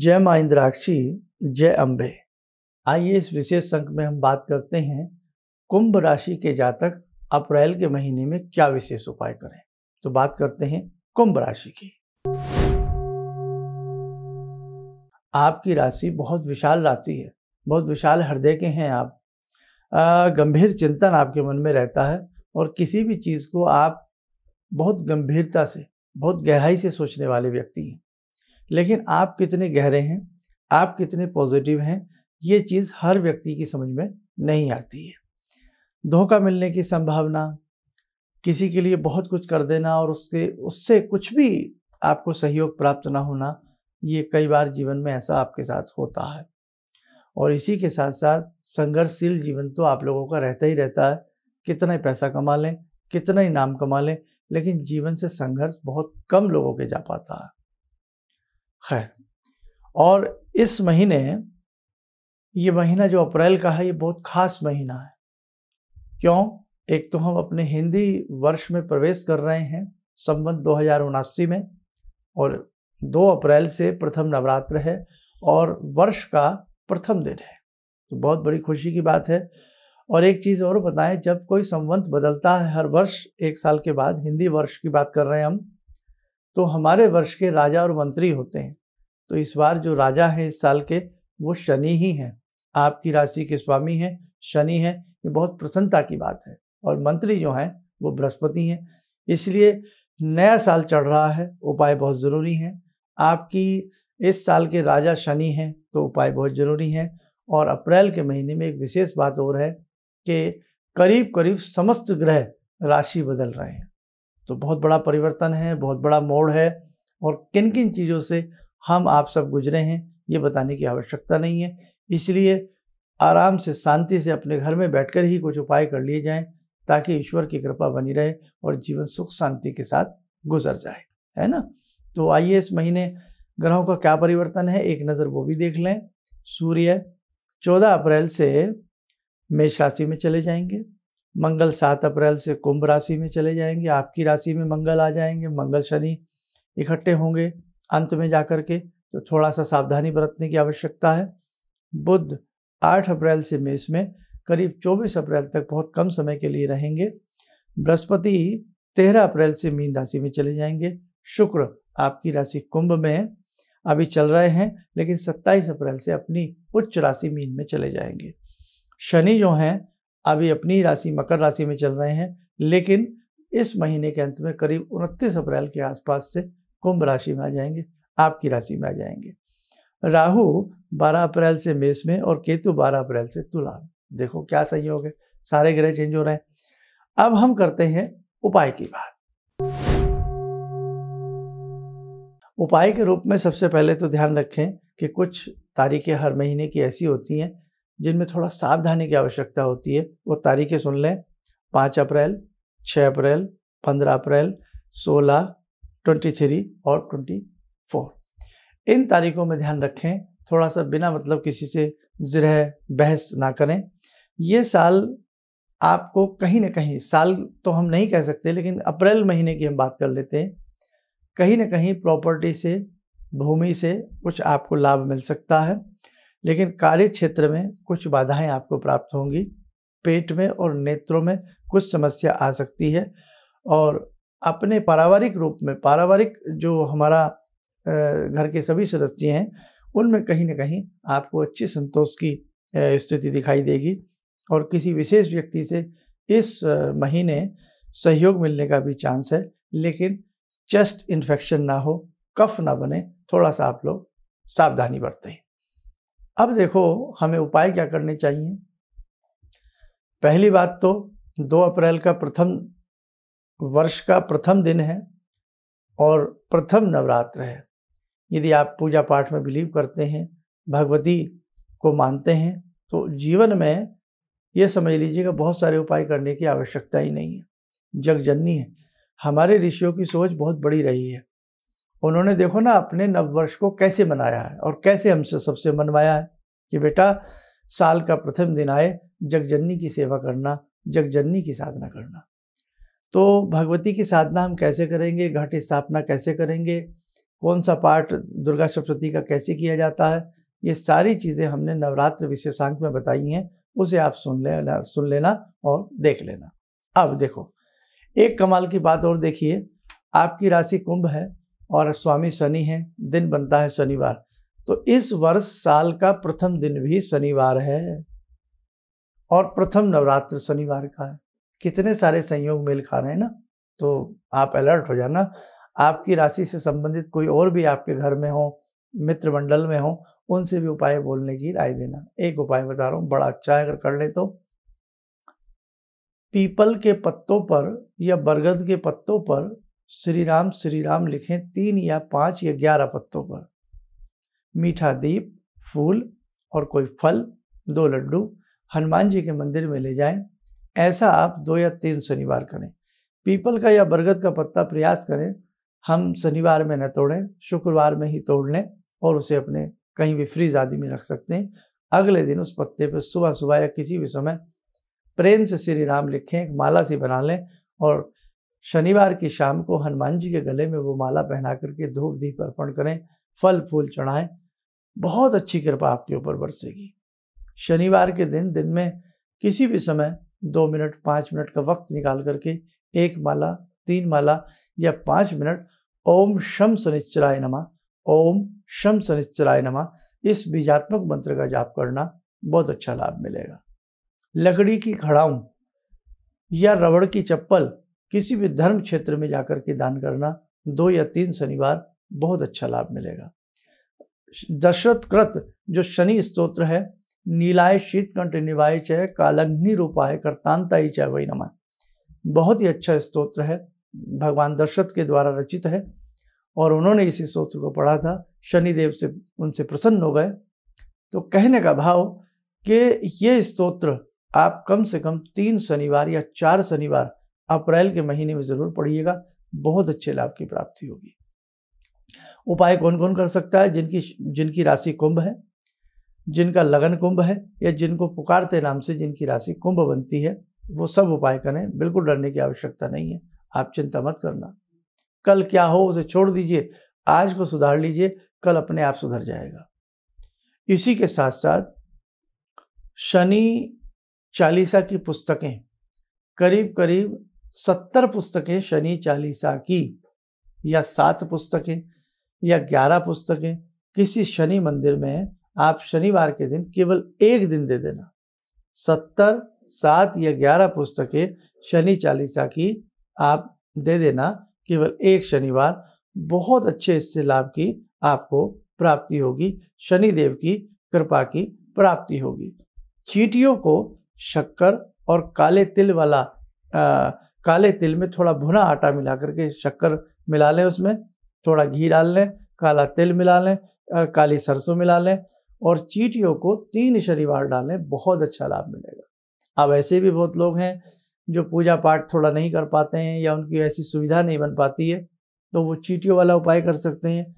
जय माँ इंद्राक्षी, जय अम्बे आइए इस विशेष अंक में हम बात करते हैं, कुंभ राशि के जातक अप्रैल के महीने में क्या विशेष उपाय करें? तो बात करते हैं कुंभ राशि की। आपकी राशि बहुत विशाल राशि है, बहुत विशाल हृदय के हैं आप। गंभीर चिंतन आपके मन में रहता है और किसी भी चीज़ को आप बहुत गंभीरता से, बहुत गहराई से सोचने वाले व्यक्ति हैं। लेकिन आप कितने गहरे हैं, आप कितने पॉजिटिव हैं, ये चीज़ हर व्यक्ति की समझ में नहीं आती है। धोखा मिलने की संभावना, किसी के लिए बहुत कुछ कर देना और उसके, उससे कुछ भी आपको सहयोग प्राप्त ना होना, ये कई बार जीवन में ऐसा आपके साथ होता है। और इसी के साथ साथ संघर्षशील जीवन तो आप लोगों का रहता ही रहता है, कितना ही पैसा कमा लें, कितना ही नाम कमा लें, लेकिन जीवन से संघर्ष बहुत कम लोगों के जा पाता है। खैर, और इस महीने, ये महीना जो अप्रैल का है, ये बहुत खास महीना है। क्यों? एक तो हम अपने हिंदी वर्ष में प्रवेश कर रहे हैं संबंध दो हज़ार उनासी में, और 2 अप्रैल से प्रथम नवरात्र है, और वर्ष का प्रथम दिन है। तो बहुत बड़ी खुशी की बात है। और एक चीज़ और बताएँ, जब कोई संवंत बदलता है, हर वर्ष, एक साल के बाद, हिंदी वर्ष की बात कर रहे हैं हम तो हमारे वर्ष के राजा और मंत्री होते हैं। तो इस बार जो राजा है इस साल के, वो शनि ही हैं। आपकी राशि के स्वामी हैं, शनि हैं, ये बहुत प्रसन्नता की बात है। और मंत्री जो हैं, वो बृहस्पति हैं। इसलिए नया साल चढ़ रहा है, उपाय बहुत ज़रूरी हैं। आपकी इस साल के राजा शनि हैं तो उपाय बहुत ज़रूरी हैं। और अप्रैल के महीने में एक विशेष बात और है कि करीब करीब समस्त ग्रह राशि बदल रहे हैं। तो बहुत बड़ा परिवर्तन है, बहुत बड़ा मोड़ है और किन किन चीज़ों से हम आप सब गुजरे हैं, ये बताने की आवश्यकता नहीं है। इसलिए आराम से, शांति से अपने घर में बैठकर ही कुछ उपाय कर लिए जाएँ ताकि ईश्वर की कृपा बनी रहे और जीवन सुख शांति के साथ गुजर जाए, है ना? तो आइए इस महीने ग्रहों का क्या परिवर्तन है, एक नज़र वो भी देख लें। सूर्य चौदह अप्रैल से मेष राशि में चले जाएँगे। मंगल सात अप्रैल से कुंभ राशि में चले जाएँगे, आपकी राशि में मंगल आ जाएँगे, मंगल शनि इकट्ठे होंगे अंत में जाकर के तो थोड़ा सा सावधानी बरतने की आवश्यकता है। बुद्ध आठ अप्रैल से मेष में, करीब चौबीस अप्रैल तक बहुत कम समय के लिए रहेंगे। बृहस्पति तेरह अप्रैल से मीन राशि में चले जाएँगे। शुक्र आपकी राशि कुंभ में अभी चल रहे हैं, लेकिन 27 अप्रैल से अपनी उच्च राशि मीन में चले जाएँगे। शनि जो हैं अभी अपनी राशि मकर राशि में चल रहे हैं, लेकिन इस महीने के अंत में करीब उनतीस अप्रैल के आसपास से कुंभ राशि में आ जाएँगे, आपकी राशि में आ जाएँगे। राहु 12 अप्रैल से मेष में और केतु 12 अप्रैल से तुला। देखो क्या संयोग है, सारे ग्रह चेंज हो रहे हैं। अब हम करते हैं उपाय की बात। उपाय के रूप में सबसे पहले तो ध्यान रखें कि कुछ तारीखें हर महीने की ऐसी होती हैं जिनमें थोड़ा सावधानी की आवश्यकता होती है, वो तारीखें सुन लें। पाँच अप्रैल छः अप्रैल, पंद्रह अप्रैल, सोलह, ट्वेंटी थ्री और ट्वेंटी फोर। इन तारीखों में ध्यान रखें, थोड़ा सा बिना मतलब किसी से ज़रह, बहस ना करें। ये साल आपको कहीं ना कहीं, साल तो हम नहीं कह सकते, लेकिन अप्रैल महीने की हम बात कर लेते हैं, कहीं ना कहीं प्रॉपर्टी से, भूमि से कुछ आपको लाभ मिल सकता है। लेकिन कार्य क्षेत्र में कुछ बाधाएँ आपको प्राप्त होंगी। पेट में और नेत्रों में कुछ समस्या आ सकती है और अपने पारिवारिक रूप में, पारिवारिक जो हमारा घर के सभी सदस्य हैं, उनमें कहीं ना कहीं आपको अच्छी संतोष की स्थिति दिखाई देगी और किसी विशेष व्यक्ति से इस महीने सहयोग मिलने का भी चांस है, लेकिन चेस्ट इन्फेक्शन ना हो, कफ ना बने, थोड़ा सा आप लोग सावधानी बरतें। अब देखो हमें उपाय क्या करने चाहिए? पहली बात तो 2 अप्रैल का प्रथम वर्ष का प्रथम दिन है और प्रथम नवरात्र है। यदि आप पूजा पाठ में बिलीव करते हैं, भगवती को मानते हैं तो जीवन में ये समझ लीजिएगा बहुत सारे उपाय करने की आवश्यकता ही नहीं है। जगजननी है। हमारे ऋषियों की सोच बहुत बड़ी रही है। उन्होंने देखो ना, अपने नववर्ष को कैसे मनाया है और कैसे हमसे सबसे मनवाया है कि बेटा, साल का प्रथम दिन आए, जगजननी की सेवा करना, जगजननी की साधना करना। तो भगवती की साधना हम कैसे करेंगे? घट स्थापना कैसे करेंगे? कौन सा पाठ दुर्गा सप्तती का कैसे किया जाता है? ये सारी चीज़ें हमने नवरात्र विशेषांक में बताई हैं, उसे आप सुन लेना सुन लेना और देख लेना। अब देखो, एक कमाल की बात और देखिए, आपकी राशि कुंभ है और स्वामी शनि है, दिन बनता है शनिवार। तो इस वर्ष साल का प्रथम दिन भी शनिवार है और प्रथम नवरात्र शनिवार का है। कितने सारे संयोग मेल खा रहे हैं ना? तो आप अलर्ट हो जाना। आपकी राशि से संबंधित कोई और भी आपके घर में हो मित्र मंडल में हो, उनसे भी उपाय बोलने की राय देना। एक उपाय बता रहा हूँ, बड़ा अच्छा है, अगर कर ले तो। पीपल के पत्तों पर या बरगद के पत्तों पर श्री राम श्री राम लिखें तीन या पाँच या ग्यारह पत्तों पर। मीठा दीप, फूल और कोई फल, दो लड्डू, हनुमान जी के मंदिर में ले जाएँ। ऐसा आप दो या तीन शनिवार करें। पीपल का या बरगद का पत्ता प्रयास करें। हम शनिवार में न तोड़ें, शुक्रवार में ही तोड़ लें और उसे अपने कहीं भी फ्रीज आदि में रख सकते हैं। अगले दिन उस पत्ते पर सुबह सुबह या किसी भी समय प्रेम से श्री राम लिखें, एक माला सी बना लें और शनिवार की शाम को हनुमान जी के गले में वो माला पहना करके धूप दीप अर्पण करें, फल फूल चढ़ाएँ, बहुत अच्छी कृपा आपके ऊपर बरसेगी। शनिवार के दिन दिन में किसी भी समय दो मिनट, पाँच मिनट का वक्त निकाल करके एक माला, तीन माला या पाँच मिनट, ओम शम शनिश्चराय नमा, ओम शम शनिश्चराय नमा, इस बीजात्मक मंत्र का जाप करना बहुत अच्छा लाभ मिलेगा। लकड़ी की खड़ाऊं या रबड़ की चप्पल किसी भी धर्म क्षेत्र में जाकर के दान करना दो या तीन शनिवार बहुत अच्छा लाभ मिलेगा। दशरथ कृत जो शनि स्तोत्र है, नीलाय शीतकंठ निवाय चय कालग्नि रूपाय करतांता चय वही नमा। बहुत ही अच्छा स्तोत्र है, भगवान दशरथ के द्वारा रचित है, और उन्होंने इसी स्तोत्र को पढ़ा था, शनिदेव से उनसे प्रसन्न हो गए। तो कहने का भाव कि ये स्तोत्र आप कम से कम तीन शनिवार या चार शनिवार अप्रैल के महीने में ज़रूर पढ़िएगा। बहुत अच्छे लाभ की प्राप्ति होगी। उपाय कौन कौन कर सकता है? जिनकी जिनकी राशि कुंभ है, जिनका लगन कुंभ है, या जिनको पुकारते नाम से जिनकी राशि कुंभ बनती है, वो सब उपाय करें। बिल्कुल डरने की आवश्यकता नहीं है। आप चिंता मत करना। कल क्या हो उसे छोड़ दीजिए। आज को सुधार लीजिए। कल अपने आप सुधर जाएगा। इसी के साथ साथ शनि चालीसा की पुस्तकें करीब करीब सत्तर पुस्तकें शनि चालीसा की या सात पुस्तकें या ग्यारह पुस्तकें किसी शनि मंदिर में आप शनिवार के दिन केवल एक दिन दे देना। सत्तर सात या ग्यारह पुस्तकें शनि चालीसा की आप दे देना केवल एक शनिवार। बहुत अच्छे इससे लाभ की आपको प्राप्ति होगी शनिदेव की कृपा की प्राप्ति होगी। चीटियों को शक्कर और काले तिल वाला आ, काले तिल में थोड़ा भुना आटा मिला करके शक्कर मिला लें उसमें, थोड़ा घी डाल लें, काला तिल मिला लें काली सरसों मिला लें और चीटियों को तीन शनिवार डालें बहुत अच्छा लाभ मिलेगा। अब ऐसे भी बहुत लोग हैं जो पूजा पाठ थोड़ा नहीं कर पाते हैं या उनकी ऐसी सुविधा नहीं बन पाती है तो वो चीटियों वाला उपाय कर सकते हैं।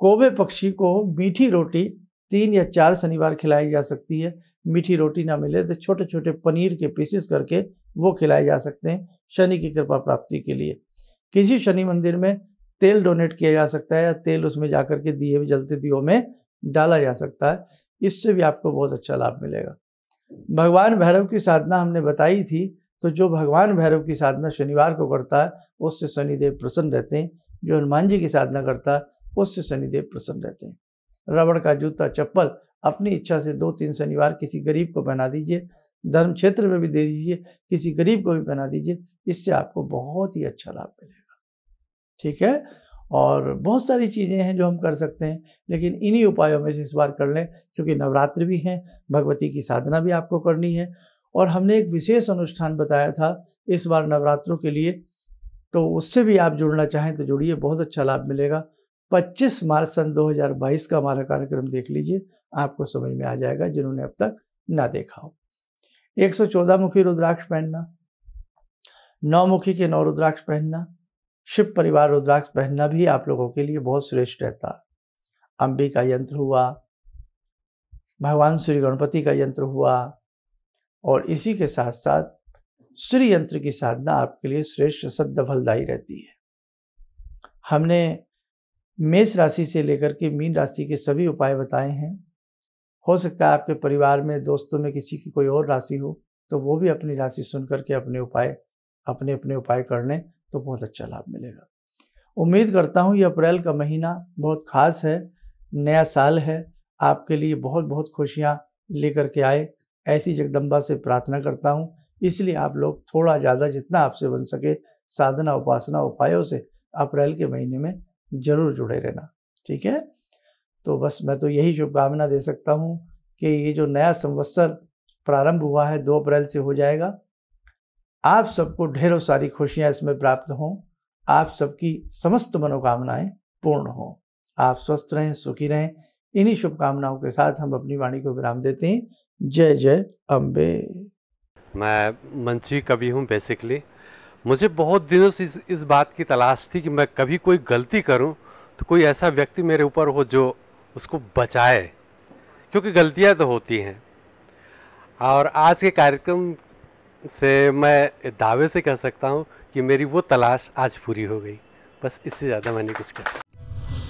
कोबे पक्षी को मीठी रोटी तीन या चार शनिवार खिलाई जा सकती है। मीठी रोटी ना मिले तो छोटे छोटे पनीर के पीसेस करके वो खिलाए जा सकते हैं। शनि की कृपा प्राप्ति के लिए। किसी शनि मंदिर में तेल डोनेट किया जा सकता है या तेल उसमें जाकर के दिए जलते दियो में डाला जा सकता है। इससे भी आपको बहुत अच्छा लाभ मिलेगा। भगवान भैरव की साधना हमने बताई थी तो जो भगवान भैरव की साधना शनिवार को करता है, उससे शनिदेव प्रसन्न रहते हैं। जो हनुमान जी की साधना करता है, उससे शनिदेव प्रसन्न रहते हैं। रबड़ का जूता, चप्पल, अपनी इच्छा से दो तीन शनिवार किसी गरीब को पहना दीजिए। धर्म क्षेत्र में भी दे दीजिए, किसी गरीब को भी पहना दीजिए, इससे आपको बहुत ही अच्छा लाभ मिलेगा। ठीक है? और बहुत सारी चीज़ें हैं जो हम कर सकते हैं, लेकिन इन्हीं उपायों में से इस बार कर लें, क्योंकि नवरात्र भी हैं, भगवती की साधना भी आपको करनी है। और हमने एक विशेष अनुष्ठान बताया था इस बार नवरात्रों के लिए तो उससे भी आप जुड़ना चाहें तो जुड़िए, बहुत अच्छा लाभ मिलेगा। 25 मार्च सन 2022 का हमारा कार्यक्रम देख लीजिए, आपको समझ में आ जाएगा, जिन्होंने अब तक ना देखा हो। 114 मुखी रुद्राक्ष पहनना, नौ मुखी के नौ रुद्राक्ष पहनना, शिव परिवार रुद्राक्ष पहनना भी आप लोगों के लिए बहुत श्रेष्ठ रहता। अंबी का यंत्र हुआ, भगवान श्री गणपति का यंत्र हुआ, और इसी के साथ साथ श्री यंत्र की साधना आपके लिए श्रेष्ठ सद्ध फलदायी रहती है। हमने मेष राशि से लेकर के मीन राशि के सभी उपाय बताए हैं। हो सकता है आपके परिवार में, दोस्तों में किसी की कोई और राशि हो तो वो भी अपनी राशि सुन करके अपने उपाय, अपने अपने उपाय कर लें तो बहुत अच्छा लाभ मिलेगा। उम्मीद करता हूँ ये अप्रैल का महीना बहुत खास है, नया साल है, आपके लिए बहुत बहुत खुशियाँ लेकर के आए, ऐसी जगदम्बा से प्रार्थना करता हूँ, इसलिए आप लोग थोड़ा ज़्यादा जितना आपसे बन सके साधना, उपासना, उपायों से अप्रैल के महीने में ज़रूर जुड़े रहना, ठीक है? तो बस मैं तो यही शुभकामना दे सकता हूँ कि ये जो नया संवत्सर प्रारंभ हुआ है दो अप्रैल से हो जाएगा। आप सबको ढेरों सारी खुशियाँ इसमें प्राप्त हों। आप सबकी समस्त मनोकामनाएँ पूर्ण हों। आप स्वस्थ रहें सुखी रहें। इन्हीं शुभकामनाओं के साथ हम अपनी वाणी को विराम देते हैं। जय जय अम्बे मैं मंची कवि हूँ बेसिकली मुझे बहुत दिनों से इस, इस बात की तलाश थी कि मैं कभी कोई गलती करूँ तो कोई ऐसा व्यक्ति मेरे ऊपर हो जो उसको बचाए, क्योंकि गलतियाँ तो होती हैं। और आज के कार्यक्रम से मैं दावे से कह सकता हूँ कि मेरी वो तलाश आज पूरी हो गई। बस इससे ज़्यादा मैंने कुछ कहा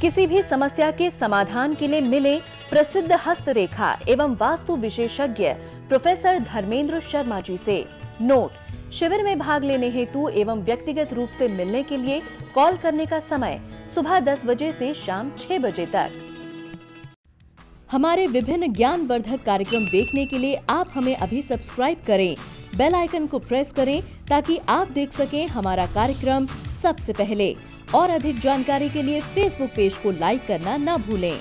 किसी भी समस्या के समाधान के लिए मिले प्रसिद्ध हस्तरेखा एवं वास्तु विशेषज्ञ प्रोफेसर धर्मेंद्र शर्मा जी से नोट। शिविर में भाग लेने हेतु एवं व्यक्तिगत रूप से मिलने के लिए कॉल करने का समय सुबह 10 बजे से शाम 6 बजे तक। हमारे विभिन्न ज्ञानवर्धक कार्यक्रम देखने के लिए आप हमें अभी सब्सक्राइब करें, बेल आइकन को प्रेस करें ताकि आप देख सकें हमारा कार्यक्रम सबसे पहले। और अधिक जानकारी के लिए फेसबुक पेज को लाइक करना न भूलें।